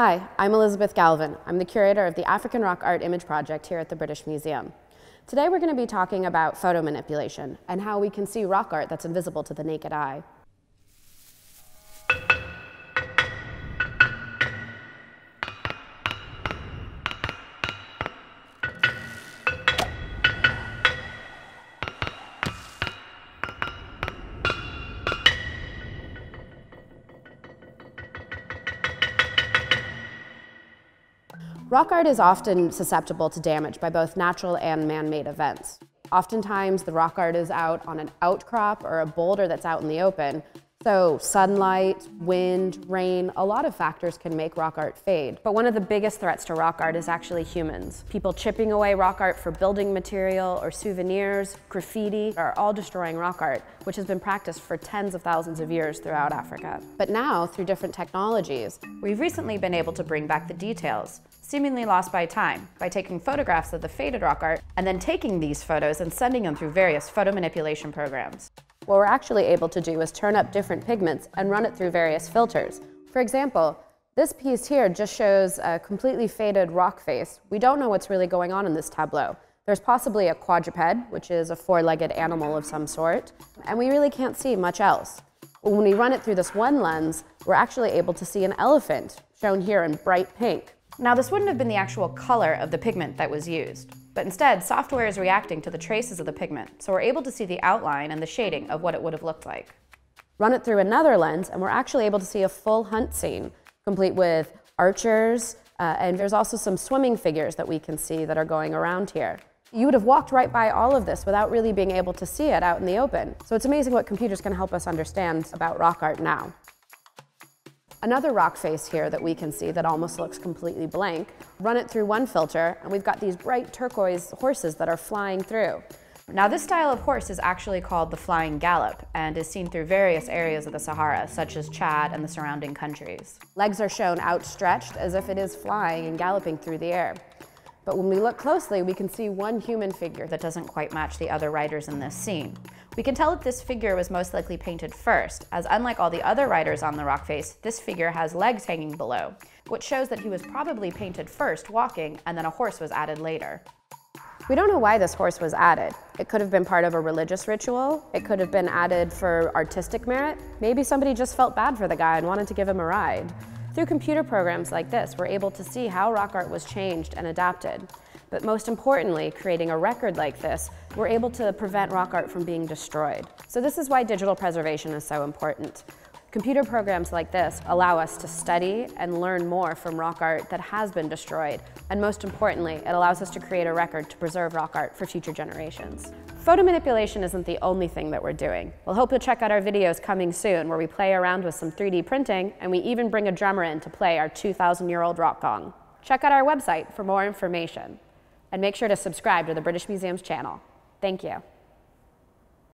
Hi, I'm Elizabeth Galvin. I'm the curator of the African Rock Art Image Project here at the British Museum. Today we're going to be talking about photo manipulation and how we can see rock art that's invisible to the naked eye. Rock art is often susceptible to damage by both natural and man-made events. Oftentimes, the rock art is out on an outcrop or a boulder that's out in the open, so sunlight, wind, rain, a lot of factors can make rock art fade. But one of the biggest threats to rock art is actually humans. People chipping away rock art for building material or souvenirs, graffiti, are all destroying rock art, which has been practiced for tens of thousands of years throughout Africa. But now, through different technologies, we've recently been able to bring back the details, seemingly lost by time, by taking photographs of the faded rock art and then taking these photos and sending them through various photo manipulation programs. What we're actually able to do is turn up different pigments and run it through various filters. For example, this piece here just shows a completely faded rock face. We don't know what's really going on in this tableau. There's possibly a quadruped, which is a four-legged animal of some sort, and we really can't see much else. When we run it through this one lens, we're actually able to see an elephant, shown here in bright pink. Now this wouldn't have been the actual color of the pigment that was used. But instead, software is reacting to the traces of the pigment, so we're able to see the outline and the shading of what it would have looked like. Run it through another lens, and we're actually able to see a full hunt scene, complete with archers, uh, and there's also some swimming figures that we can see that are going around here. You would have walked right by all of this without really being able to see it out in the open. So it's amazing what computers can help us understand about rock art now. Another rock face here that we can see that almost looks completely blank. Run it through one filter and we've got these bright turquoise horses that are flying through. Now this style of horse is actually called the flying gallop and is seen through various areas of the Sahara, such as Chad and the surrounding countries. Legs are shown outstretched as if it is flying and galloping through the air. But when we look closely, we can see one human figure that doesn't quite match the other riders in this scene. We can tell that this figure was most likely painted first, as unlike all the other riders on the rock face, this figure has legs hanging below, which shows that he was probably painted first walking and then a horse was added later. We don't know why this horse was added. It could have been part of a religious ritual. It could have been added for artistic merit. Maybe somebody just felt bad for the guy and wanted to give him a ride. Through computer programs like this, we're able to see how rock art was changed and adapted. But most importantly, creating a record like this, we're able to prevent rock art from being destroyed. So this is why digital preservation is so important. Computer programs like this allow us to study and learn more from rock art that has been destroyed. And most importantly, it allows us to create a record to preserve rock art for future generations. Photo manipulation isn't the only thing that we're doing. We'll hope you'll check out our videos coming soon where we play around with some 3D printing and we even bring a drummer in to play our 2,000 year old rock gong. Check out our website for more information. And make sure to subscribe to the British Museum's channel. Thank you.